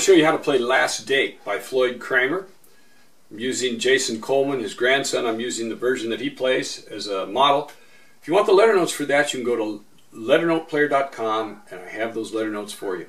to show you how to play Last Date by Floyd Cramer. I'm using Jason Coleman, his grandson. I'm using the version that he plays as a model. If you want the letter notes for that, you can go to letternoteplayer.com and I have those letter notes for you.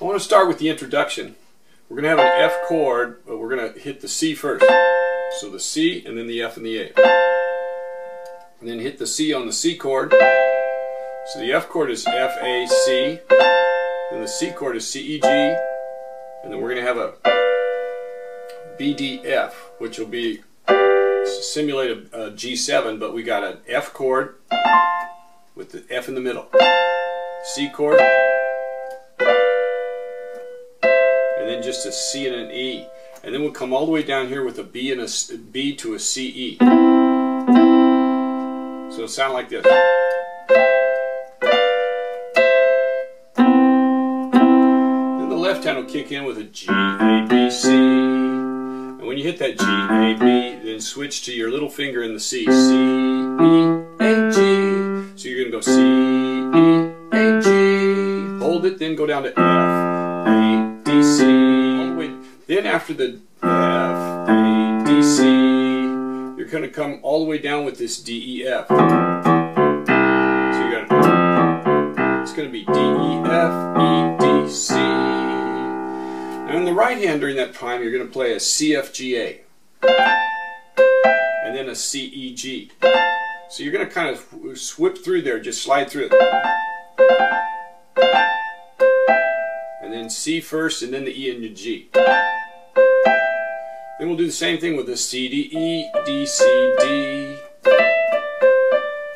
I want to start with the introduction. We're going to have an F chord, but we're going to hit the C first. So the C and then the F and the A. And then hit the C on the C chord. So the F chord is F, A, C. Then the C chord is C, E, G. And then we're going to have a B, D, F, which will be simulate a, a G7, but we got an F chord with the F in the middle. C chord. And then just a C and an E. And then we'll come all the way down here with a B and a B to a C, E. So it'll sound like this. Kick in with a G, A, B, C. And when you hit that G, A, B, then switch to your little finger in the C. C, E, A, G. So you're going to go C, E, A, G. Hold it, then go down to F, A, D, C. Then after the F, A, D, C, you're going to come all the way down with this D, E, F. So you got to, it's going to be D, E, F, E, D, C. And on the right hand during that time, you're going to play a C, F, G, A. And then a C, E, G. So you're going to kind of swip through there, just slide through it. And then C first, and then the E and the G. Then we'll do the same thing with the C, D, E, D, C, D.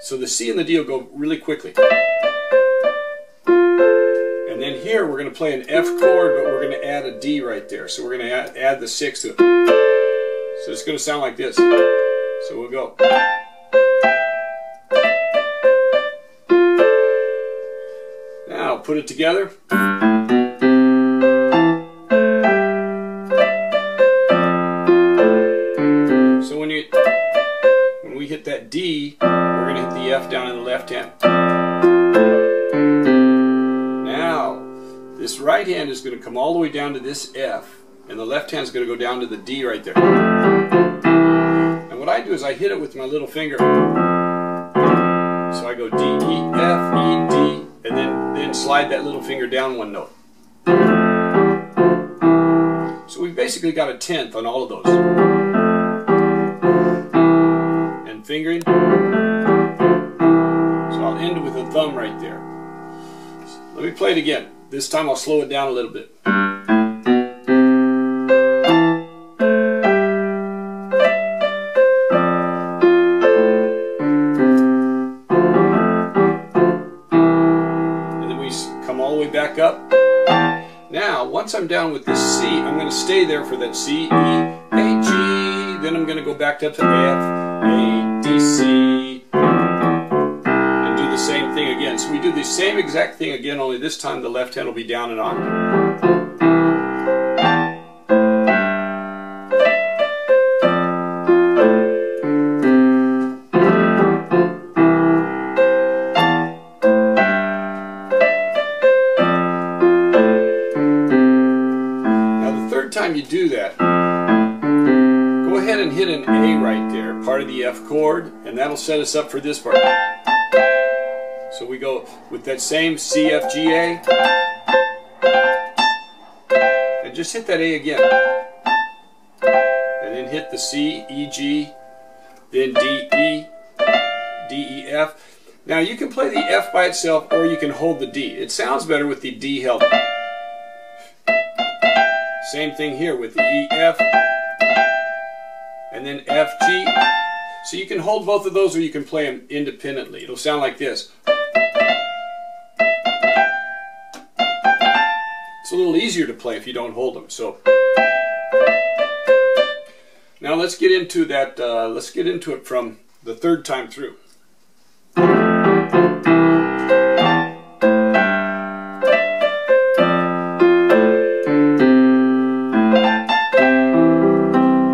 So the C and the D will go really quickly. Here we're going to play an F chord, but we're going to add a D right there. So we're going to add, add the sixth to it. So it's going to sound like this. So we'll go. Now put it together. Is going to come all the way down to this F, and the left hand is going to go down to the D right there. And what I do is I hit it with my little finger. So I go D, E, F, E, D, and then, then slide that little finger down one note. So we've basically got a tenth on all of those. And fingering. So I'll end with a thumb right there. Let me play it again. This time I'll slow it down a little bit. And then we come all the way back up. Now, once I'm down with this C, I'm going to stay there for that C, E, A, G. Then I'm going to go back up to F, A, D, C, do the same exact thing again, only this time the left hand will be down an octave. time you do that, go ahead and hit an A right there, part of the F chord, and that'll set us up for this part. So we go with that same C, F, G, A. And just hit that A again. And then hit the C, E, G, then D, E, D, E, F. Now you can play the F by itself or you can hold the D. It sounds better with the D held. Same thing here with the E, F, and then F, G. So you can hold both of those or you can play them independently. It'll sound like this. A little easier to play if you don't hold them. So now let's get into that. Uh, let's get into it from the third time through.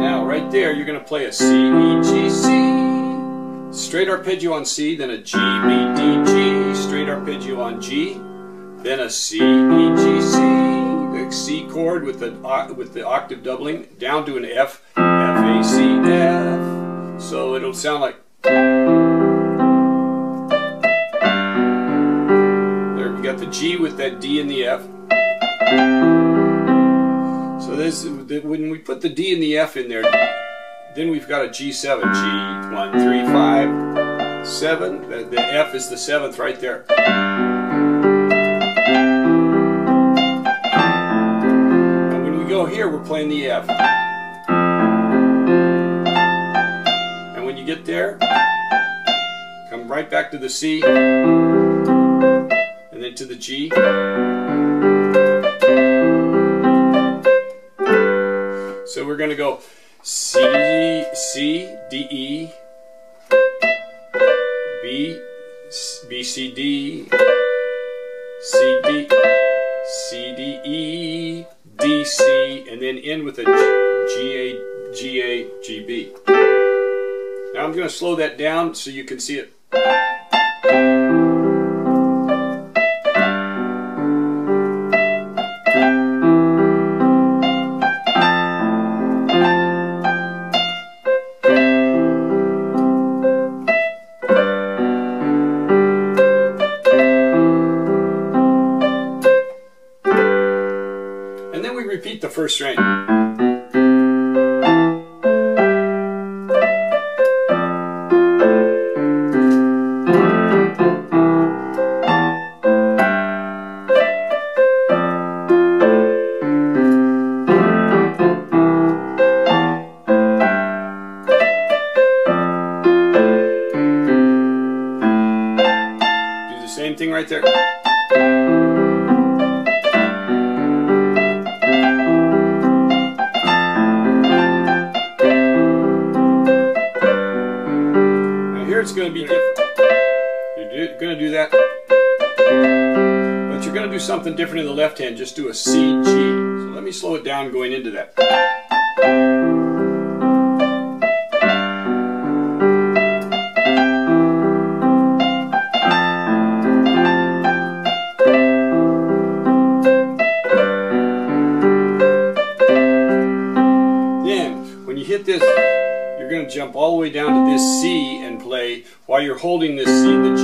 Now right there, you're going to play a C, E, G, C. Straight arpeggio on C, then a G, B, D, G. Straight arpeggio on G then a C, E, G, C, C chord with the uh, with the octave doubling down to an F, F A C F. So it'll sound like. There we got the G with that D and the F. So this when we put the D and the F in there, then we've got a G7, G one three five seven. The, the F is the seventh right there. Here, we're playing the F. And when you get there, come right back to the C, and then to the G. So we're going to go C, C, D, E, B, B, C, D, C, D, C, and then end with a G, A, G, A, G, B. Now I'm going to slow that down so you can see it. First string. Going to be different. You're going to do that. But you're going to do something different in the left hand. Just do a C, G. So let me slow it down going into that. Then, when you hit this you're going to jump all the way down to this C and play while you're holding this C, the G.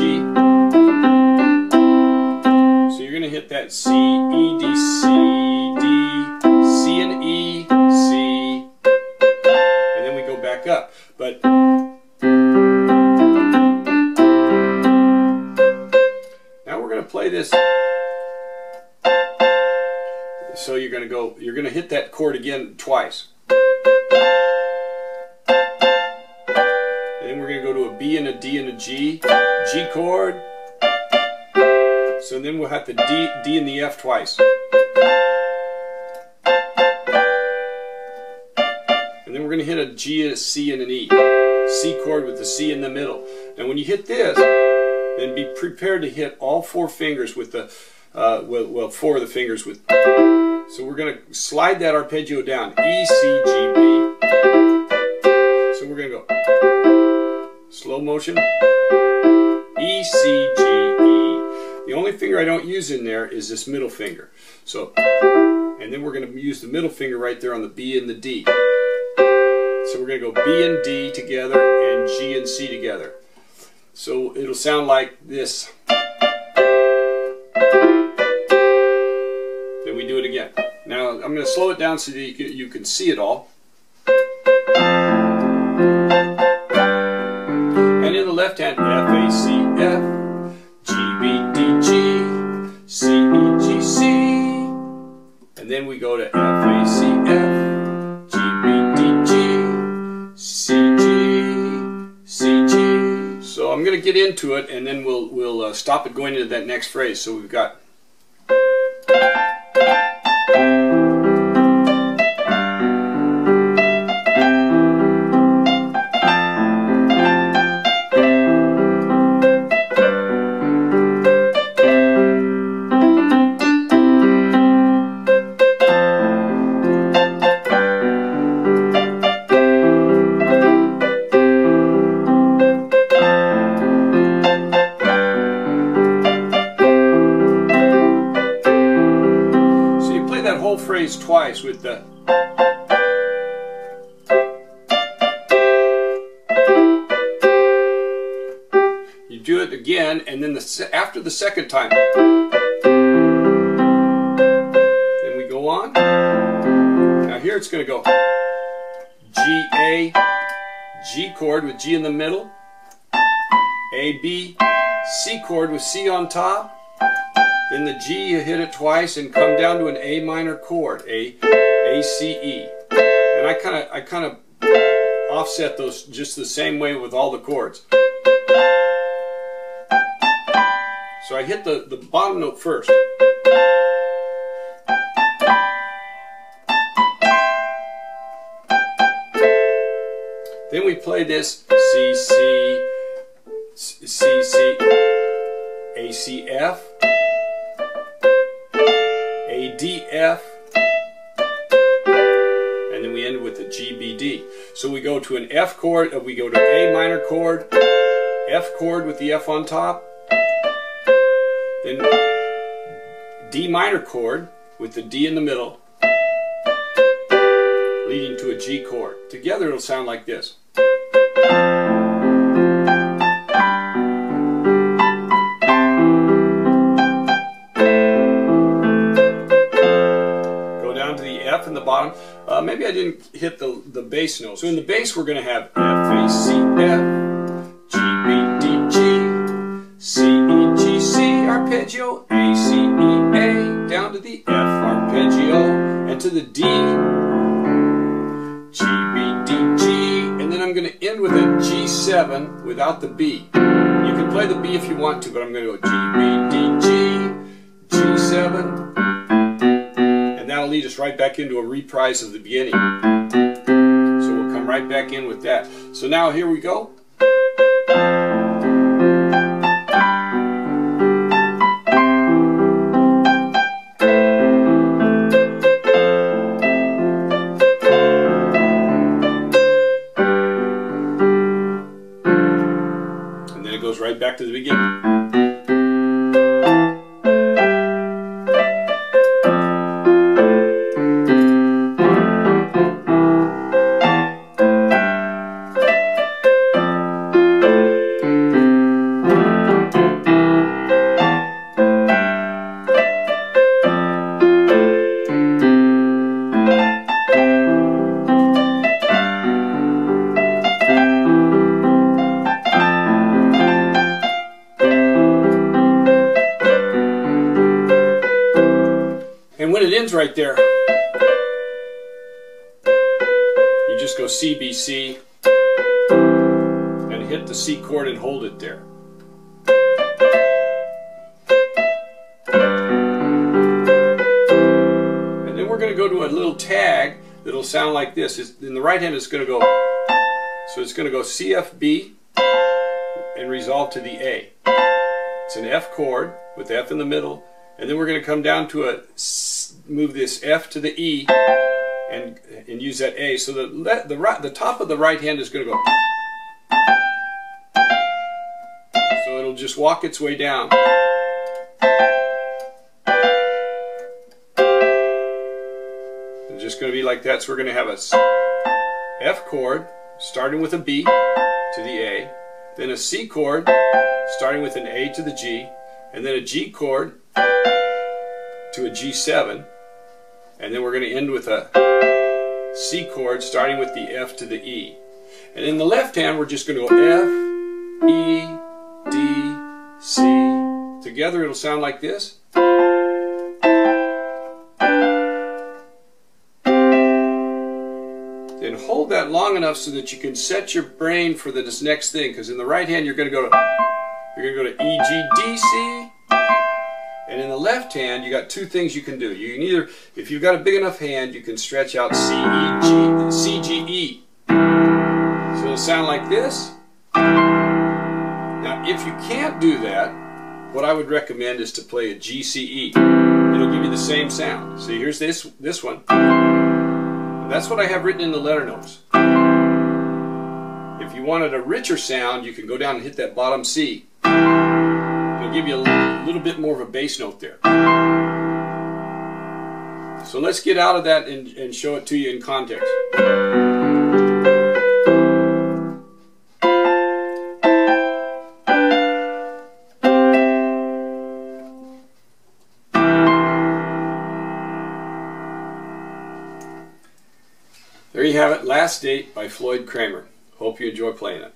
So you're going to hit that C, E, D, C, D, C and E, C, and then we go back up. But now we're going to play this. So you're going to go, you're going to hit that chord again twice. We're going to go to a B and a D and a G, G chord. So then we'll have the D, D and the F twice. And then we're going to hit a G, a C, and an E. C chord with the C in the middle. Now when you hit this, then be prepared to hit all four fingers with the, uh, well, well, four of the fingers with. So we're going to slide that arpeggio down. E, C, G, B. So we're going to go slow motion, E, C, G, E. The only finger I don't use in there is this middle finger. So, and then we're going to use the middle finger right there on the B and the D. So we're going to go B and D together and G and C together. So it'll sound like this. Then we do it again. Now I'm going to slow it down so that you can see it all. C F G B D G C E G C. And then we go to F A C F G B D G C G C G. So I'm going to get into it and then we'll we'll uh, stop it going into that next phrase. So we've got do it again and then the after the second time then we go on. Now here it's going to go G A G chord with G in the middle A B C chord with C on top then the G you hit it twice and come down to an A minor chord A A C E. And I kind of I kind of offset those just the same way with all the chords So I hit the, the bottom note first. Then we play this C, C, C, C, A, C, F, A, D, F, and then we end with the G, B, D. So we go to an F chord, uh, we go to A minor chord, F chord with the F on top, then D minor chord with the D in the middle, leading to a G chord. Together it'll sound like this. Go down to the F in the bottom. Uh, maybe I didn't hit the, the bass note. So in the bass we're going to have F, A, C, F, G, B, D, G, C, arpeggio, A, C, E, A, down to the F arpeggio, and to the D, G, B, D, G, and then I'm going to end with a G7 without the B. You can play the B if you want to, but I'm going to go G, B, D, G, G7, and that'll lead us right back into a reprise of the beginning. So we'll come right back in with that. So now here we go. Go C, B, C, and hit the C chord and hold it there. And then we're going to go to a little tag that'll sound like this. It's, in the right hand, it's going to go, so it's going to go C, F, B, and resolve to the A. It's an F chord with F in the middle, and then we're going to come down to a move this F to the E and and use that A. So the the right the top of the right hand is going to go. So it'll just walk its way down. It's just going to be like that. So we're going to have a F chord starting with a B to the A, then a C chord starting with an A to the G, and then a G chord to a G7, and then we're going to end with a C chord starting with the F to the E. And in the left hand, we're just going to go F, E, D, C. Together it'll sound like this. Then hold that long enough so that you can set your brain for this next thing, because in the right hand you're going to go to you're going to go to E, G, D, C. And in the left hand, you got two things you can do. You can either, if you've got a big enough hand, you can stretch out C, E, G, C, G, E. So it'll sound like this. Now, if you can't do that, what I would recommend is to play a G, C, E. It'll give you the same sound. See, here's this, this one. And that's what I have written in the letter notes. If you wanted a richer sound, you can go down and hit that bottom C. It'll give you a little bit more of a bass note there. So let's get out of that and, and show it to you in context. There you have it, Last Date by Floyd Cramer. Hope you enjoy playing it.